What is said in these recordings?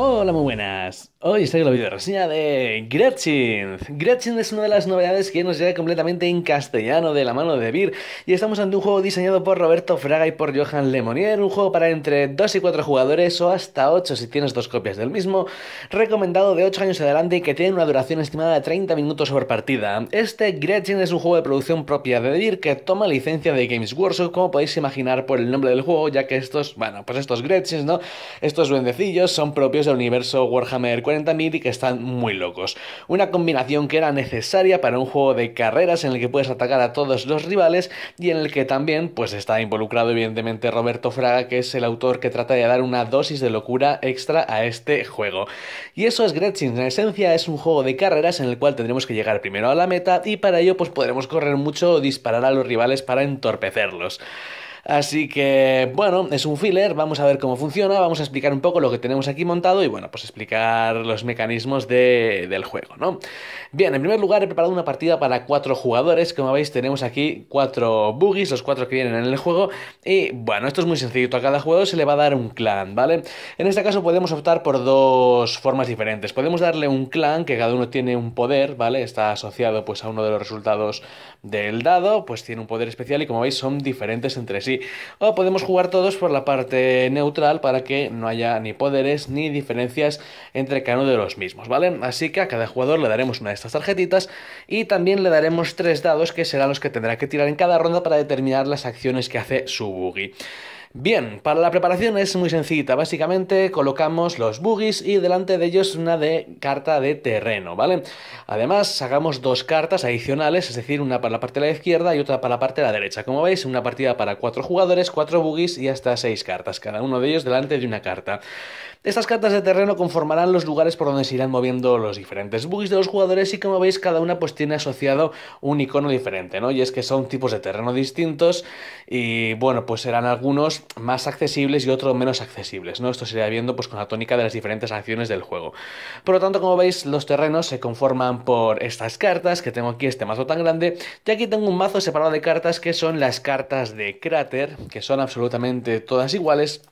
Hola, muy buenas. Hoy estoy en la video reseña de Gretchen. Gretchen es una de las novedades que nos llega completamente en castellano de la mano de Vir y estamos ante un juego diseñado por Roberto Fraga y por Johan Lemonier, un juego para entre 2 y 4 jugadores o hasta 8 si tienes dos copias del mismo, recomendado de 8 años adelante y que tiene una duración estimada de 30 minutos por partida. Este Gretchen es un juego de producción propia de Vir que toma licencia de Games Workshop, como podéis imaginar por el nombre del juego, ya que estos, bueno, pues estos Gretchens, ¿no? Estos duendecillos son propios del universo Warhammer 40.000 y que están muy locos. Una combinación que era necesaria para un juego de carreras en el que puedes atacar a todos los rivales y en el que también pues está involucrado evidentemente Roberto Fraga, que es el autor que trata de dar una dosis de locura extra a este juego. Y eso es Gretchen, en esencia es un juego de carreras en el cual tendremos que llegar primero a la meta y para ello pues podremos correr mucho o disparar a los rivales para entorpecerlos. Así que, bueno, es un filler, vamos a ver cómo funciona, vamos a explicar un poco lo que tenemos aquí montado y, bueno, pues explicar los mecanismos del juego, ¿no? Bien, en primer lugar he preparado una partida para cuatro jugadores, como veis tenemos aquí cuatro boogies, los cuatro que vienen en el juego, y, bueno, esto es muy sencillo, a cada jugador se le va a dar un clan, ¿vale? En este caso podemos optar por dos formas diferentes, podemos darle un clan, que cada uno tiene un poder, ¿vale? Está asociado pues a uno de los resultados del dado, pues tiene un poder especial y como veis son diferentes entre sí. O podemos jugar todos por la parte neutral para que no haya ni poderes ni diferencias entre cada uno de los mismos, ¿vale? Así que a cada jugador le daremos una de estas tarjetitas y también le daremos tres dados que serán los que tendrá que tirar en cada ronda para determinar las acciones que hace su boogie. Bien, para la preparación es muy sencillita. Básicamente colocamos los boogies y delante de ellos una de carta de terreno, ¿vale? Además, sacamos dos cartas adicionales, es decir, una para la parte de la izquierda y otra para la parte de la derecha. Como veis, una partida para cuatro jugadores, cuatro boogies y hasta seis cartas, cada uno de ellos delante de una carta. Estas cartas de terreno conformarán los lugares por donde se irán moviendo los diferentes boogies de los jugadores y como veis cada una pues tiene asociado un icono diferente, ¿no? Y es que son tipos de terreno distintos y bueno, pues serán algunos más accesibles y otros menos accesibles, ¿no? Esto se irá viendo pues con la tónica de las diferentes acciones del juego. Por lo tanto, como veis, los terrenos se conforman por estas cartas, que tengo aquí este mazo tan grande, y aquí tengo un mazo separado de cartas que son las cartas de cráter, que son absolutamente todas iguales,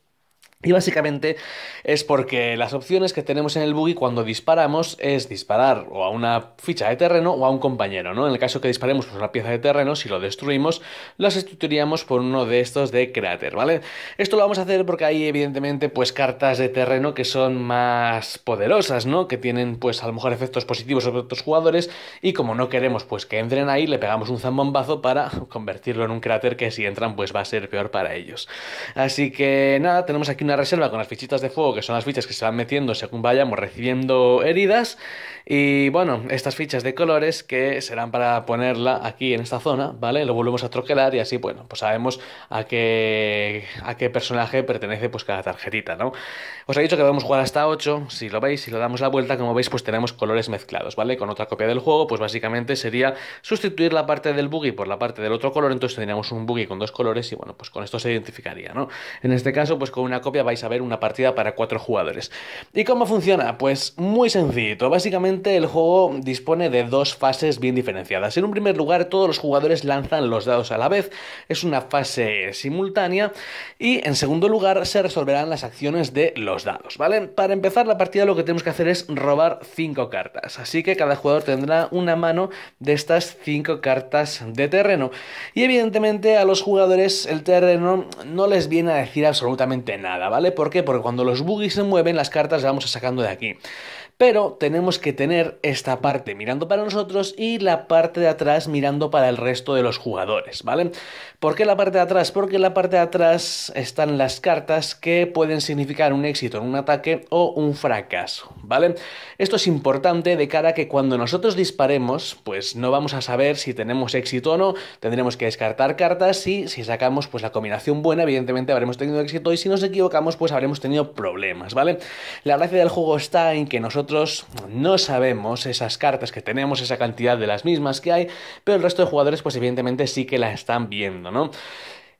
y básicamente es porque las opciones que tenemos en el buggy cuando disparamos es disparar o a una ficha de terreno o a un compañero, ¿no? En el caso que disparemos por una pieza de terreno, si lo destruimos, lo sustituiríamos por uno de estos de cráter, ¿vale? Esto lo vamos a hacer porque hay evidentemente pues cartas de terreno que son más poderosas, ¿no? Que tienen pues a lo mejor efectos positivos sobre otros jugadores y como no queremos pues que entren ahí, le pegamos un zambombazo para convertirlo en un cráter que si entran pues va a ser peor para ellos. Así que nada, tenemos aquí una reserva con las fichitas de fuego, que son las fichas que se van metiendo según vayamos recibiendo heridas. Y bueno, estas fichas de colores que serán para ponerla aquí en esta zona, ¿vale? Lo volvemos a troquelar y así, bueno, pues sabemos a qué, a qué personaje pertenece pues cada tarjetita, ¿no? Os he dicho que podemos jugar hasta 8, si lo veis, si lo damos la vuelta, como veis, pues tenemos colores mezclados, ¿vale? Con otra copia del juego, pues básicamente sería sustituir la parte del buggy por la parte del otro color, entonces tendríamos un buggy con dos colores y bueno, pues con esto se identificaría, ¿no? En este caso, pues con una copia vais a ver una partida para cuatro jugadores. ¿Y cómo funciona? Pues muy sencillito, básicamente el juego dispone de dos fases bien diferenciadas. En un primer lugar, todos los jugadores lanzan los dados a la vez, es una fase simultánea, y en segundo lugar se resolverán las acciones de los dados, ¿vale? Para empezar la partida lo que tenemos que hacer es robar cinco cartas, así que cada jugador tendrá una mano de estas cinco cartas de terreno. Y evidentemente a los jugadores el terreno no les viene a decir absolutamente nada, ¿vale? ¿Por qué? Porque cuando los boogies se mueven, las cartas las vamos sacando de aquí. Pero tenemos que tener esta parte mirando para nosotros y la parte de atrás mirando para el resto de los jugadores, ¿vale? ¿Por qué la parte de atrás? Porque en la parte de atrás están las cartas que pueden significar un éxito en un ataque o un fracaso, ¿vale? Esto es importante de cara a que cuando nosotros disparemos, pues no vamos a saber si tenemos éxito o no, tendremos que descartar cartas y si sacamos pues la combinación buena, evidentemente habremos tenido éxito y si nos equivocamos, pues habremos tenido problemas, ¿vale? La gracia del juego está en que nosotros no sabemos esas cartas que tenemos, esa cantidad de las mismas que hay, pero el resto de jugadores pues evidentemente sí que la están viendo, ¿no?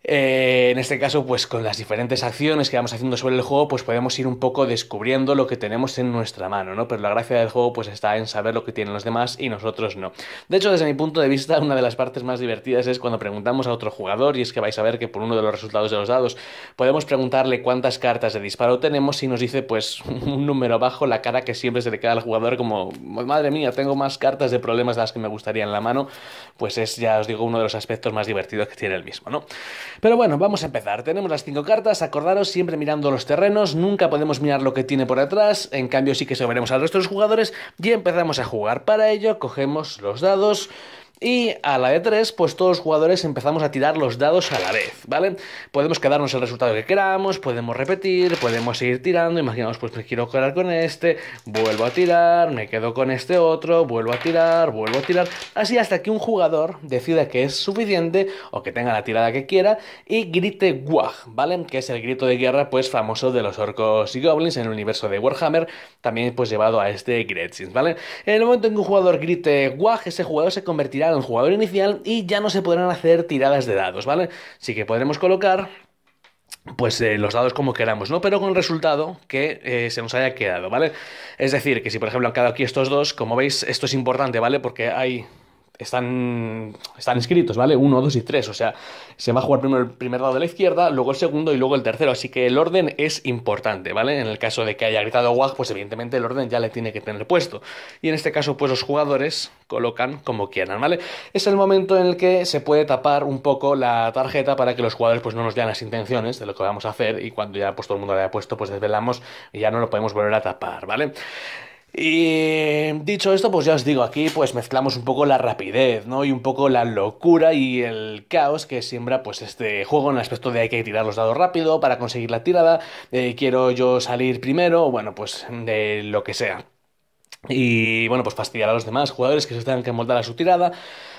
Eh, en este caso, pues con las diferentes acciones que vamos haciendo sobre el juego, pues podemos ir un poco descubriendo lo que tenemos en nuestra mano, ¿no? Pero la gracia del juego, pues está en saber lo que tienen los demás y nosotros no. De hecho, desde mi punto de vista, una de las partes más divertidas es cuando preguntamos a otro jugador, y es que vais a ver que por uno de los resultados de los dados podemos preguntarle cuántas cartas de disparo tenemos y nos dice, pues, un número bajo, la cara que siempre se le queda al jugador como, madre mía, tengo más cartas de problemas de las que me gustaría en la mano, pues es, ya os digo, uno de los aspectos más divertidos que tiene el mismo, ¿no? Pero bueno, vamos a empezar. Tenemos las cinco cartas, acordaros siempre mirando los terrenos, nunca podemos mirar lo que tiene por detrás, en cambio sí que se veremos al resto de los jugadores y empezamos a jugar. Para ello cogemos los dados, y a la de 3, pues todos los jugadores empezamos a tirar los dados a la vez, ¿vale? Podemos quedarnos el resultado que queramos, podemos repetir, podemos seguir tirando. Imaginamos, pues me quiero quedar con este, vuelvo a tirar, me quedo con este otro, vuelvo a tirar, vuelvo a tirar. Así hasta que un jugador decida que es suficiente o que tenga la tirada que quiera y grite WAG, ¿vale? Que es el grito de guerra, pues famoso de los orcos y goblins en el universo de Warhammer, también pues llevado a este Gretzins, ¿vale? En el momento en que un jugador grite WAG, ese jugador se convertirá en jugador inicial y ya no se podrán hacer tiradas de dados, ¿vale? Sí que podremos colocar pues eh, los dados como queramos, ¿no? Pero con el resultado que eh, se nos haya quedado, ¿vale? Es decir, que si por ejemplo han quedado aquí estos dos, como veis, esto es importante, ¿vale? Porque hay están, están escritos, ¿vale? Uno, dos y tres. O sea, se va a jugar primero el primer dado de la izquierda, luego el segundo y luego el tercero. Así que el orden es importante, ¿vale? En el caso de que haya gritado WAG, pues evidentemente el orden ya le tiene que tener puesto. Y en este caso, pues los jugadores colocan como quieran, ¿vale? Es el momento en el que se puede tapar un poco la tarjeta para que los jugadores pues no nos vean las intenciones de lo que vamos a hacer y cuando ya pues todo el mundo lo haya puesto, pues desvelamos y ya no lo podemos volver a tapar, ¿vale? Y dicho esto, pues ya os digo, aquí pues mezclamos un poco la rapidez, ¿no? Y un poco la locura y el caos que siembra pues este juego en el aspecto de hay que tirar los dados rápido para conseguir la tirada, eh, quiero yo salir primero, bueno, pues de lo que sea. Y bueno, pues fastidiar a los demás jugadores que se tengan que moldar a su tirada.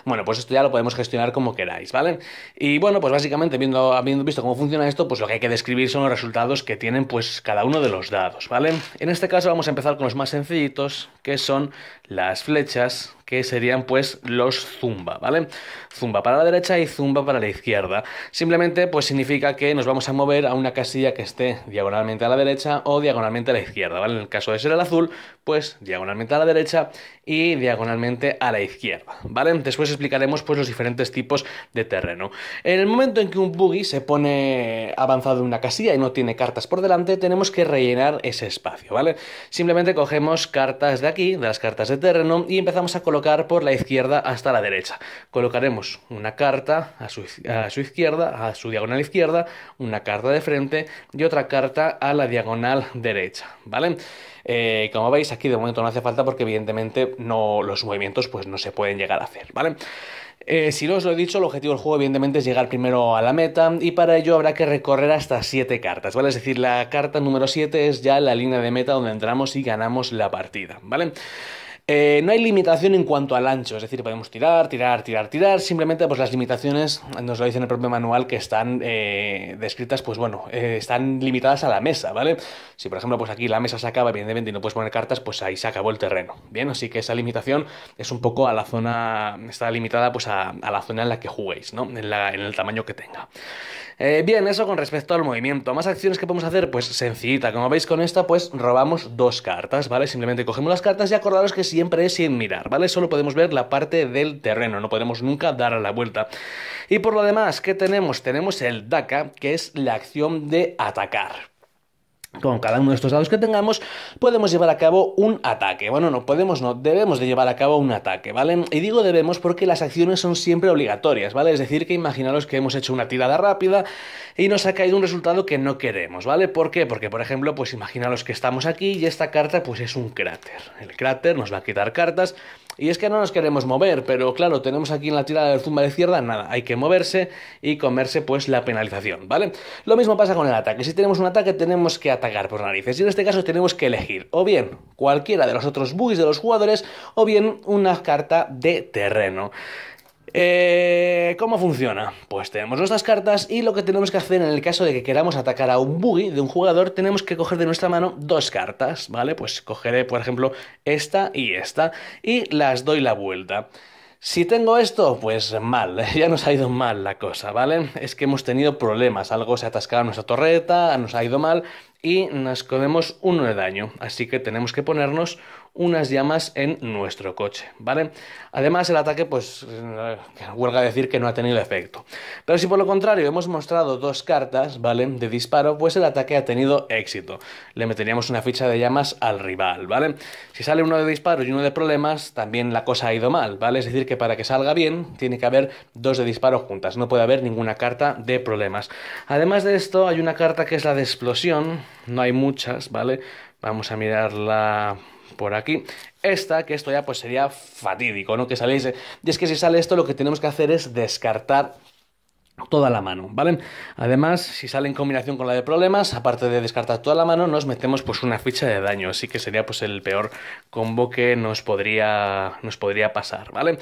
Bueno, pues esto ya lo podemos gestionar como queráis, ¿vale? Y bueno, pues básicamente viendo, habiendo visto cómo funciona esto, pues lo que hay que describir son los resultados que tienen pues cada uno de los dados, ¿vale? En este caso vamos a empezar con los más sencillitos, que son las flechas, que serían pues los zumba, ¿vale? Zumba para la derecha y zumba para la izquierda. Simplemente pues significa que nos vamos a mover a una casilla que esté diagonalmente a la derecha o diagonalmente a la izquierda, ¿vale? En el caso de ser el azul, pues diagonalmente a la derecha y diagonalmente a la izquierda, ¿vale? Después explicaremos pues los diferentes tipos de terreno. En el momento en que un buggy se pone avanzado en una casilla y no tiene cartas por delante, tenemos que rellenar ese espacio, ¿vale? Simplemente cogemos cartas de aquí, de las cartas de terreno, y empezamos a colocar por la izquierda hasta la derecha. Colocaremos una carta a su, a su izquierda, a su diagonal izquierda, una carta de frente y otra carta a la diagonal derecha, ¿vale? Eh, como veis, aquí de momento no hace falta porque evidentemente no, los movimientos pues no se pueden llegar a hacer, ¿vale? Eh, si no os lo he dicho, el objetivo del juego evidentemente es llegar primero a la meta y para ello habrá que recorrer hasta 7 cartas, ¿vale? Es decir, la carta número 7 es ya la línea de meta donde entramos y ganamos la partida, ¿vale? Eh, no hay limitación en cuanto al ancho, es decir, podemos tirar, tirar, tirar, tirar. Simplemente, pues las limitaciones nos lo dice en el propio manual que están eh, descritas, pues bueno, eh, están limitadas a la mesa, ¿vale? Si por ejemplo, pues aquí la mesa se acaba, evidentemente, y no puedes poner cartas, pues ahí se acabó el terreno. Bien, así que esa limitación es un poco a la zona, está limitada pues a, la zona en la que juguéis, ¿no? En el tamaño que tenga. Bien, eso con respecto al movimiento. Más acciones que podemos hacer, pues sencillita. Como veis con esta, pues robamos dos cartas, ¿vale? Simplemente cogemos las cartas y acordaros que si siempre es sin mirar, ¿vale? Solo podemos ver la parte del terreno, no podemos nunca dar a la vuelta. Y por lo demás, ¿qué tenemos? Tenemos el DACA, que es la acción de atacar con cada uno de estos dados que tengamos, podemos llevar a cabo un ataque. Bueno, no podemos, no, debemos de llevar a cabo un ataque, ¿vale? Y digo debemos porque las acciones son siempre obligatorias, ¿vale? Es decir, que imaginaros que hemos hecho una tirada rápida y nos ha caído un resultado que no queremos, ¿vale? ¿Por qué? Porque, por ejemplo, pues imaginaros que estamos aquí y esta carta pues es un cráter. El cráter nos va a quitar cartas y es que no nos queremos mover, pero claro, tenemos aquí en la tirada del zumba de izquierda, nada, hay que moverse y comerse pues la penalización, ¿vale? Lo mismo pasa con el ataque. Si tenemos un ataque, tenemos que atacar por narices. Y en este caso tenemos que elegir o bien cualquiera de los otros bugs de los jugadores o bien una carta de terreno. Eh, ¿Cómo funciona? Pues tenemos nuestras cartas y lo que tenemos que hacer en el caso de que queramos atacar a un buggy de un jugador, tenemos que coger de nuestra mano dos cartas, ¿vale? Pues cogeré, por ejemplo, esta y esta y las doy la vuelta. Si tengo esto, pues mal, ya nos ha ido mal la cosa, ¿vale? Es que hemos tenido problemas, algo se ha atascado en nuestra torreta, nos ha ido mal y nos comemos uno de daño, así que tenemos que ponernos unas llamas en nuestro coche, ¿vale? Además el ataque, pues, eh, huelga decir que no ha tenido efecto. Pero si por lo contrario hemos mostrado dos cartas, ¿vale? De disparo, pues el ataque ha tenido éxito. Le meteríamos una ficha de llamas al rival, ¿vale? Si sale uno de disparo y uno de problemas, también la cosa ha ido mal, ¿vale? Es decir, que para que salga bien, tiene que haber dos de disparo juntas, no puede haber ninguna carta de problemas. Además de esto, hay una carta que es la de explosión, no hay muchas, ¿vale? Vamos a mirarla por aquí. Esta, que esto ya pues sería fatídico, ¿no? Que saliese. Y es que si sale esto, lo que tenemos que hacer es descartar toda la mano, ¿vale? Además, si sale en combinación con la de problemas, aparte de descartar toda la mano, nos metemos pues una ficha de daño, así que sería pues el peor combo que nos podría, nos podría pasar, ¿vale?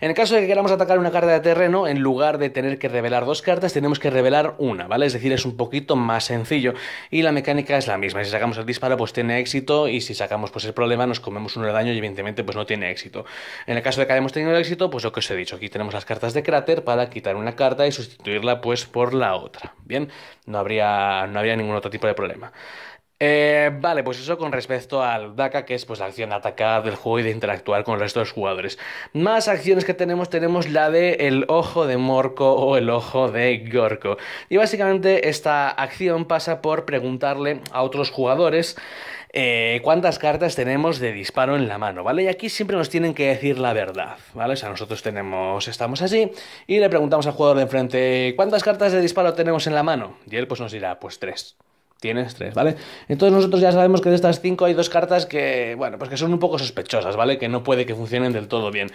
En el caso de que queramos atacar una carta de terreno, en lugar de tener que revelar dos cartas, tenemos que revelar una, ¿vale? Es decir, es un poquito más sencillo y la mecánica es la misma. Si sacamos el disparo, pues tiene éxito y si sacamos pues el problema, nos comemos uno de daño y evidentemente pues no tiene éxito. En el caso de que hayamos tenido éxito, pues lo que os he dicho, aquí tenemos las cartas de cráter para quitar una carta y sustituir sustituirla pues por la otra. Bien, no habría, no habría ningún otro tipo de problema. Eh, vale, pues eso con respecto al DACA, que es pues la acción de atacar del juego y de interactuar con el resto de los jugadores. Más acciones que tenemos, tenemos la de el ojo de Morco o el ojo de Gorko. Y básicamente esta acción pasa por preguntarle a otros jugadores eh, cuántas cartas tenemos de disparo en la mano, ¿vale? Y aquí siempre nos tienen que decir la verdad, ¿vale? O sea, nosotros tenemos, estamos así y le preguntamos al jugador de enfrente, ¿cuántas cartas de disparo tenemos en la mano? Y él pues nos dirá, pues tres. Tienes tres, ¿vale? Entonces nosotros ya sabemos que de estas cinco hay dos cartas que, bueno, pues que son un poco sospechosas, ¿vale? Que no puede que funcionen del todo bien.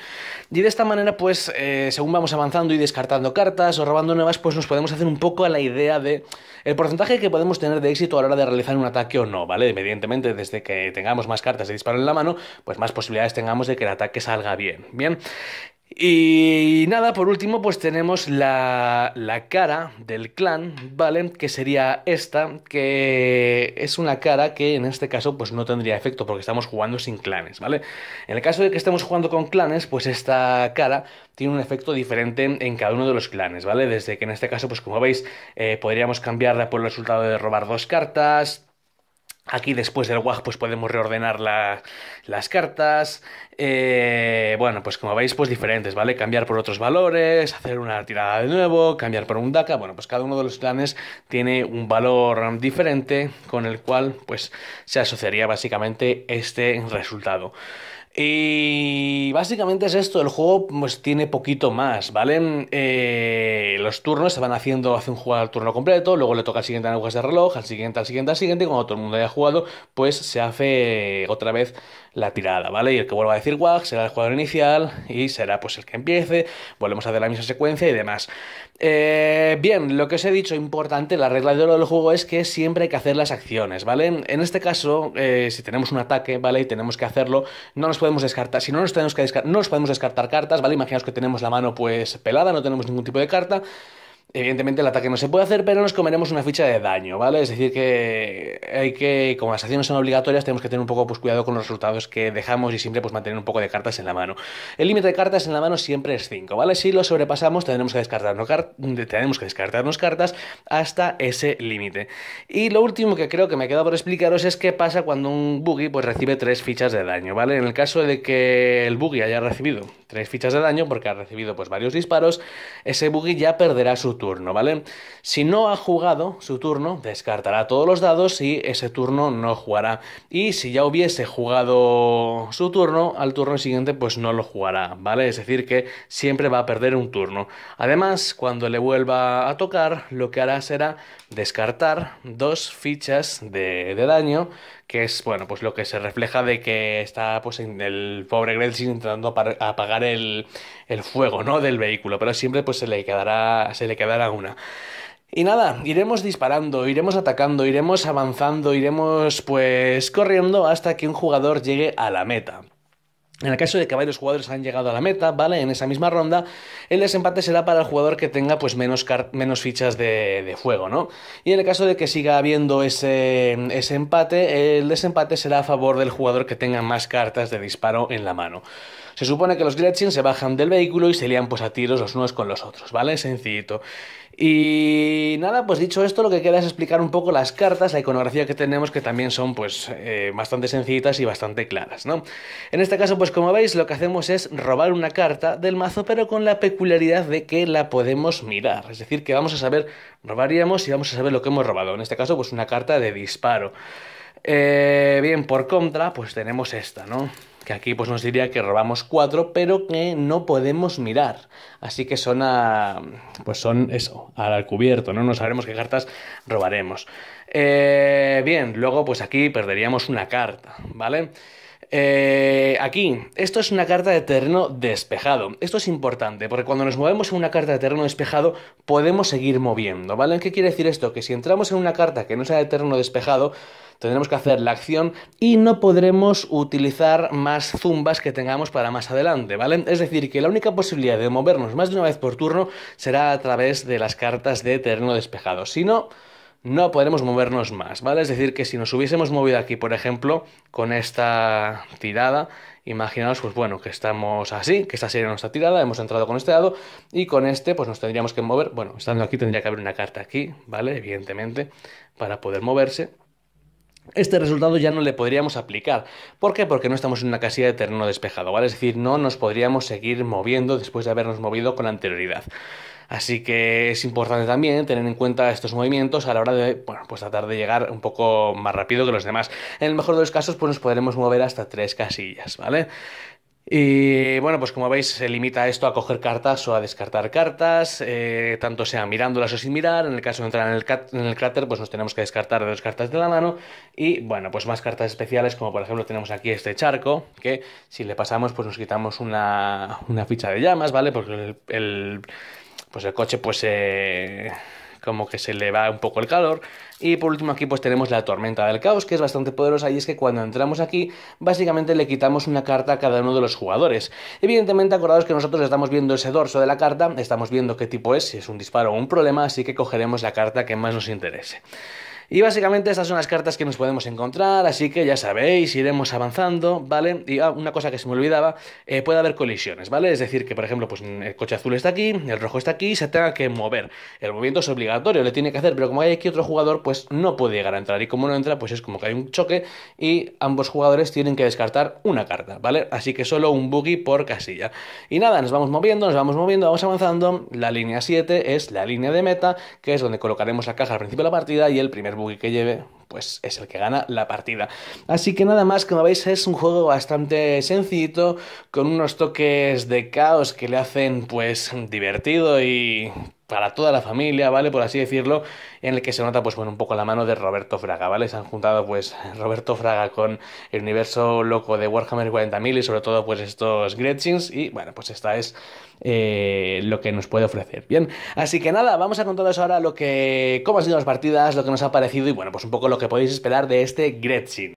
Y de esta manera, pues, eh, según vamos avanzando y descartando cartas o robando nuevas, pues nos podemos hacer un poco a la idea de el porcentaje que podemos tener de éxito a la hora de realizar un ataque o no, ¿vale? Evidentemente, desde que tengamos más cartas de disparo en la mano, pues más posibilidades tengamos de que el ataque salga bien, ¿bien? Y nada, por último, pues tenemos la, la, cara del clan, ¿vale? Que sería esta, que es una cara que en este caso pues no tendría efecto porque estamos jugando sin clanes, ¿vale? En el caso de que estemos jugando con clanes, pues esta cara tiene un efecto diferente en cada uno de los clanes, ¿vale? Desde que en este caso, pues como veis, eh, podríamos cambiarla por el resultado de robar dos cartas, Aquí después del WAG pues podemos reordenar las cartas. Eh, bueno, pues como veis pues diferentes, ¿vale? Cambiar por otros valores, hacer una tirada de nuevo, cambiar por un DACA. Bueno, pues cada uno de los planes tiene un valor diferente con el cual pues se asociaría básicamente este resultado. Y básicamente es esto, el juego pues tiene poquito más, ¿vale? Eh, los turnos se van haciendo, hace un jugador al turno completo, luego le toca al siguiente en agujas de reloj, al siguiente, al siguiente, al siguiente, y cuando todo el mundo haya jugado, pues se hace otra vez la tirada, ¿vale? Y el que vuelva a decir WAG será el jugador inicial y será pues el que empiece, volvemos a hacer la misma secuencia y demás. Eh, bien, lo que os he dicho, importante, la regla de oro del juego es que siempre hay que hacer las acciones, ¿vale? En este caso, eh, si tenemos un ataque, ¿vale? Y tenemos que hacerlo, no nos podemos descartar, si no nos tenemos que descartar, no nos podemos descartar cartas, ¿vale? Imaginaos que tenemos la mano pues pelada, no tenemos ningún tipo de carta. Evidentemente el ataque no se puede hacer, pero nos comeremos una ficha de daño, ¿vale? Es decir, que hay que, como las acciones son obligatorias, tenemos que tener un poco pues, cuidado con los resultados que dejamos y siempre pues, mantener un poco de cartas en la mano. El límite de cartas en la mano siempre es 5, ¿vale? Si lo sobrepasamos, tendremos que, descartarnos tenemos que descartarnos cartas hasta ese límite. Y lo último que creo que me queda por explicaros es qué pasa cuando un buggy pues, recibe tres fichas de daño, ¿vale? En el caso de que el buggy haya recibido tres fichas de daño, porque ha recibido pues, varios disparos, ese buggy ya perderá su turno, ¿vale? Si no ha jugado su turno, descartará todos los dados y ese turno no jugará. Y si ya hubiese jugado su turno, al turno siguiente pues no lo jugará, ¿vale? Es decir, que siempre va a perder un turno. Además, cuando le vuelva a tocar, lo que hará será descartar dos fichas de, daño que es bueno pues lo que se refleja de que está pues en el pobre Grelsin intentando apagar el, el, fuego no del vehículo pero siempre pues se le quedará se le quedará una y nada, iremos disparando, iremos atacando, iremos avanzando, iremos pues corriendo hasta que un jugador llegue a la meta. En el caso de que varios jugadores han llegado a la meta, ¿vale? En esa misma ronda, el desempate será para el jugador que tenga pues menos, menos fichas de, de, fuego, ¿no? Y en el caso de que siga habiendo ese, ese empate, el desempate será a favor del jugador que tenga más cartas de disparo en la mano. Se supone que los Gretchen se bajan del vehículo y se lían pues a tiros los unos con los otros, ¿vale? Sencillito. Y nada, pues dicho esto, lo que queda es explicar un poco las cartas, la iconografía que tenemos, que también son pues eh, bastante sencillitas y bastante claras, ¿no? En este caso, pues como veis, lo que hacemos es robar una carta del mazo, pero con la peculiaridad de que la podemos mirar. Es decir, que vamos a saber, robaríamos y vamos a saber lo que hemos robado. En este caso, pues una carta de disparo. Eh, bien, por contra, pues tenemos esta, ¿no? Que aquí pues nos diría que robamos cuatro, pero que no podemos mirar. Así que son a, pues son eso, al cubierto, ¿no? No sabremos qué cartas robaremos. Eh, bien, luego pues aquí perderíamos una carta, ¿vale? Eh, aquí, esto es una carta de terreno despejado. Esto es importante, porque cuando nos movemos en una carta de terreno despejado, podemos seguir moviendo, ¿vale? ¿Qué quiere decir esto? Que si entramos en una carta que no sea de terreno despejado, tendremos que hacer la acción y no podremos utilizar más zumbas que tengamos para más adelante, ¿vale? Es decir, que la única posibilidad de movernos más de una vez por turno será a través de las cartas de terreno despejado. Si no, no podremos movernos más, ¿vale? Es decir, que si nos hubiésemos movido aquí, por ejemplo, con esta tirada, imaginaos, pues bueno, que estamos así, que esta sería nuestra tirada, hemos entrado con este dado, y con este, pues nos tendríamos que mover, bueno, estando aquí tendría que haber una carta aquí, ¿vale? Evidentemente, para poder moverse este resultado ya no le podríamos aplicar. ¿Por qué? Porque no estamos en una casilla de terreno despejado, ¿vale? Es decir, no nos podríamos seguir moviendo después de habernos movido con anterioridad. Así que es importante también tener en cuenta estos movimientos a la hora de, bueno, pues tratar de llegar un poco más rápido que los demás. En el mejor de los casos, pues nos podremos mover hasta tres casillas, ¿vale? Y bueno, pues como veis se limita esto a coger cartas o a descartar cartas, eh, tanto sea mirándolas o sin mirar. En el caso de entrar en el, cráter, pues nos tenemos que descartar dos cartas de la mano. Y bueno, pues más cartas especiales, como por ejemplo tenemos aquí este charco, que si le pasamos, pues nos quitamos una, una ficha de llamas, ¿vale? Porque el, pues el coche pues eh, como que se le va un poco el calor. Y por último aquí pues tenemos la tormenta del caos, que es bastante poderosa y es que cuando entramos aquí básicamente le quitamos una carta a cada uno de los jugadores. Evidentemente acordaos que nosotros estamos viendo ese dorso de la carta, estamos viendo qué tipo es, si es un disparo o un problema, así que cogeremos la carta que más nos interese. Y básicamente estas son las cartas que nos podemos encontrar, así que ya sabéis, iremos avanzando, ¿vale? Y ah, una cosa que se me olvidaba, eh, puede haber colisiones, ¿vale? Es decir, que por ejemplo, pues el coche azul está aquí, el rojo está aquí, se tenga que mover. El movimiento es obligatorio, le tiene que hacer, pero como hay aquí otro jugador, pues no puede llegar a entrar. Y como no entra, pues es como que hay un choque y ambos jugadores tienen que descartar una carta, ¿vale? Así que solo un buggy por casilla. Y nada, nos vamos moviendo, nos vamos moviendo, vamos avanzando. La línea 7 es la línea de meta, que es donde colocaremos la caja al principio de la partida y el primer que lleve, pues es el que gana la partida. Así que nada más, como veis, es un juego bastante sencillito, con unos toques de caos que le hacen pues divertido y para toda la familia, ¿vale? Por así decirlo, en el que se nota, pues bueno, un poco la mano de Roberto Fraga, ¿vale? Se han juntado, pues, Roberto Fraga con el universo loco de Warhammer 40.000 y sobre todo, pues, estos Gretchins y, bueno, pues esta es eh, lo que nos puede ofrecer, ¿bien? Así que nada, vamos a contaros ahora lo que, cómo han sido las partidas, lo que nos ha parecido y, bueno, pues un poco lo que podéis esperar de este Gretchin.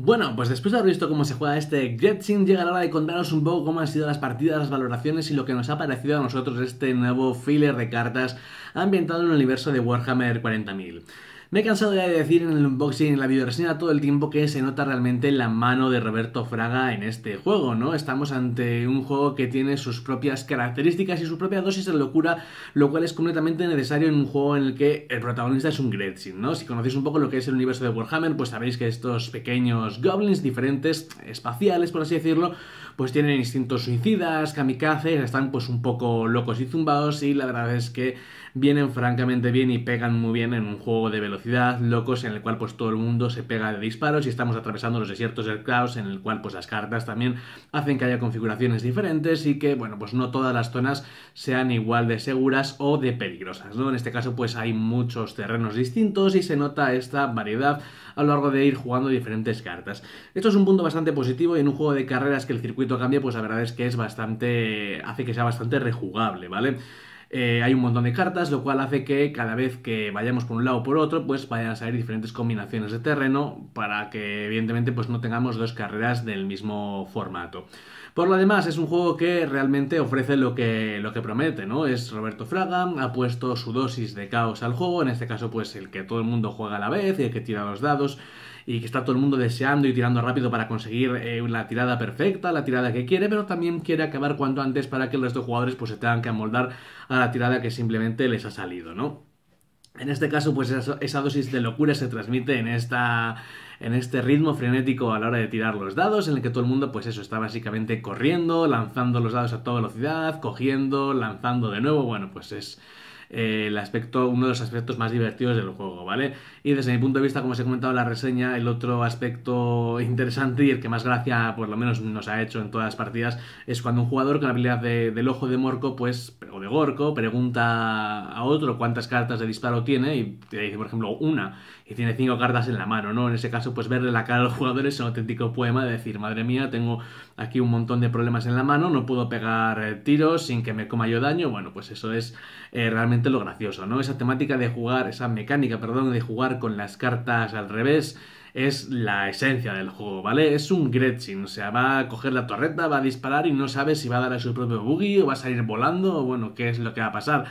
Bueno, pues después de haber visto cómo se juega este Gretchen, llega la hora de contaros un poco cómo han sido las partidas, las valoraciones y lo que nos ha parecido a nosotros este nuevo filler de cartas ambientado en el universo de Warhammer 40.000. Me he cansado ya de decir en el unboxing, en la videoreseña todo el tiempo que se nota realmente la mano de Roberto Fraga en este juego, ¿no? Estamos ante un juego que tiene sus propias características y su propia dosis de locura, lo cual es completamente necesario en un juego en el que el protagonista es un Gretchen, ¿no? Si conocéis un poco lo que es el universo de Warhammer, pues sabéis que estos pequeños goblins diferentes, espaciales por así decirlo, pues tienen instintos suicidas, kamikazes, están pues un poco locos y zumbados y la verdad es que vienen francamente bien y pegan muy bien en un juego de velocidad locos en el cual pues todo el mundo se pega de disparos y estamos atravesando los desiertos del caos en el cual pues las cartas también hacen que haya configuraciones diferentes y que bueno pues no todas las zonas sean igual de seguras o de peligrosas, ¿no? En este caso pues hay muchos terrenos distintos y se nota esta variedad a lo largo de ir jugando diferentes cartas. Esto es un punto bastante positivo y en un juego de carreras que el circuito cambie pues la verdad es que es bastante hace que sea bastante rejugable, ¿vale? Eh, hay un montón de cartas, lo cual hace que cada vez que vayamos por un lado o por otro, pues vayan a salir diferentes combinaciones de terreno para que evidentemente pues no tengamos dos carreras del mismo formato. Por lo demás, es un juego que realmente ofrece lo que, lo que promete, ¿no? Es Roberto Fraga, ha puesto su dosis de caos al juego, en este caso pues el que todo el mundo juega a la vez y el que tira los dados y que está todo el mundo deseando y tirando rápido para conseguir eh, la tirada perfecta, la tirada que quiere, pero también quiere acabar cuanto antes para que el resto de jugadores pues se tengan que amoldar a la tirada que simplemente les ha salido, ¿no? En este caso, pues esa, dosis de locura se transmite en esta en este ritmo frenético a la hora de tirar los dados, en el que todo el mundo, pues eso, está básicamente corriendo, lanzando los dados a toda velocidad, cogiendo, lanzando de nuevo. Bueno, pues es eh, el aspecto, uno de los aspectos más divertidos del juego, ¿vale? Y desde mi punto de vista, como os he comentado en la reseña, el otro aspecto interesante y el que más gracia, por lo menos, nos ha hecho en todas las partidas, es cuando un jugador con la habilidad del ojo de Morco, pues, o de Gorko, pregunta a otro cuántas cartas de disparo tiene y te dice, por ejemplo, una, y tiene cinco cartas en la mano, ¿no? En ese caso, pues verle la cara al jugador es un auténtico poema de decir, madre mía, tengo aquí un montón de problemas en la mano, no puedo pegar eh, tiros sin que me coma yo daño, bueno, pues eso es eh, realmente lo gracioso, ¿no? Esa temática de jugar, esa mecánica, perdón, de jugar con las cartas al revés es la esencia del juego, ¿vale? Es un Gretchen, o sea, va a coger la torreta, va a disparar y no sabe si va a dar a su propio buggy o va a salir volando o bueno, qué es lo que va a pasar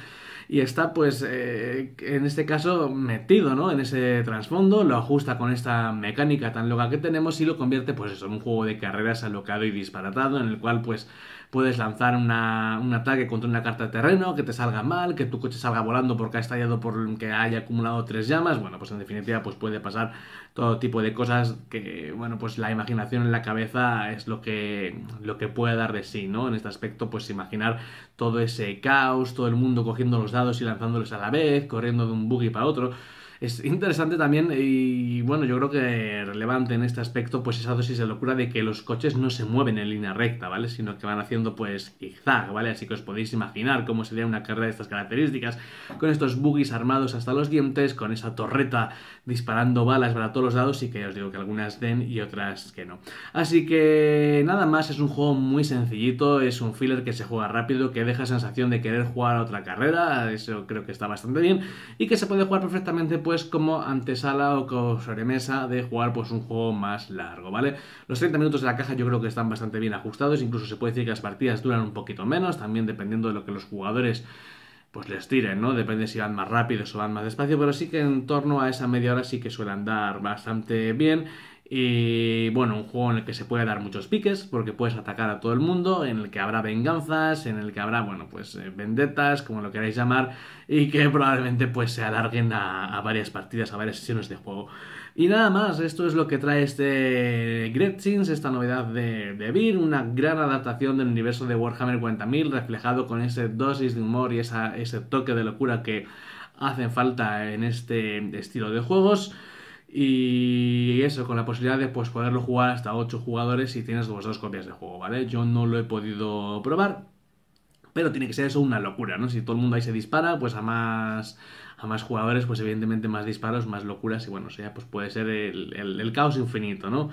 y está pues eh, en este caso metido ¿no? en ese trasfondo, lo ajusta con esta mecánica tan loca que tenemos y lo convierte pues eso en un juego de carreras alocado y disparatado en el cual pues puedes lanzar una, un ataque contra una carta de terreno, que te salga mal, que tu coche salga volando porque ha estallado por que haya acumulado tres llamas, bueno pues en definitiva pues puede pasar todo tipo de cosas que bueno pues la imaginación en la cabeza es lo que lo que puede dar de sí, ¿no? En este aspecto pues imaginar todo ese caos, todo el mundo cogiendo los dados y lanzándolos a la vez, corriendo de un buggy para otro. Es interesante también y bueno, yo creo que relevante en este aspecto pues esa dosis de locura de que los coches no se mueven en línea recta, ¿vale? Sino que van haciendo pues zigzag, ¿vale? Así que os podéis imaginar cómo sería una carrera de estas características, con estos buggies armados hasta los dientes, con esa torreta disparando balas para todos los lados y que os digo que algunas den y otras que no. Así que nada más, es un juego muy sencillito, es un filler que se juega rápido, que deja sensación de querer jugar otra carrera, eso creo que está bastante bien, y que se puede jugar perfectamente pues como antesala o sobremesa de jugar pues un juego más largo, ¿vale? Los 30 minutos de la caja yo creo que están bastante bien ajustados, incluso se puede decir que las partidas duran un poquito menos, también dependiendo de lo que los jugadores pues les tiren, ¿no? Depende si van más rápidos o van más despacio, pero sí que en torno a esa media hora sí que suelen andar bastante bien y bueno, un juego en el que se puede dar muchos piques, porque puedes atacar a todo el mundo, en el que habrá venganzas, en el que habrá, bueno, pues eh, vendetas, como lo queráis llamar, y que probablemente pues se alarguen a, varias partidas, a varias sesiones de juego. Y nada más, esto es lo que trae este Gretchins, esta novedad de, de Beer, una gran adaptación del universo de Warhammer 40.000, reflejado con ese dosis de humor y esa, ese toque de locura que hacen falta en este estilo de juegos. Y eso, con la posibilidad de pues, poderlo jugar hasta 8 jugadores si tienes dos, dos copias de juego, ¿vale? Yo no lo he podido probar, pero tiene que ser eso una locura, ¿no? Si todo el mundo ahí se dispara, pues a más, a más jugadores, pues evidentemente más disparos, más locuras, y bueno, o sea, pues puede ser el, el caos infinito, ¿no?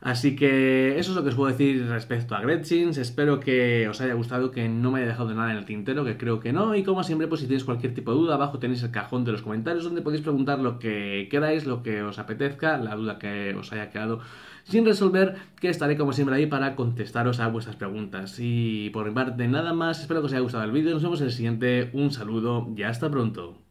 Así que eso es lo que os puedo decir respecto a Gretchins. Espero que os haya gustado, que no me haya dejado de nada en el tintero, que creo que no. Y como siempre, pues si tenéis cualquier tipo de duda, abajo tenéis el cajón de los comentarios donde podéis preguntar lo que queráis, lo que os apetezca, la duda que os haya quedado sin resolver, que estaré como siempre ahí para contestaros a vuestras preguntas. Y por mi parte nada más, espero que os haya gustado el vídeo. Nos vemos en el siguiente. Un saludo y hasta pronto.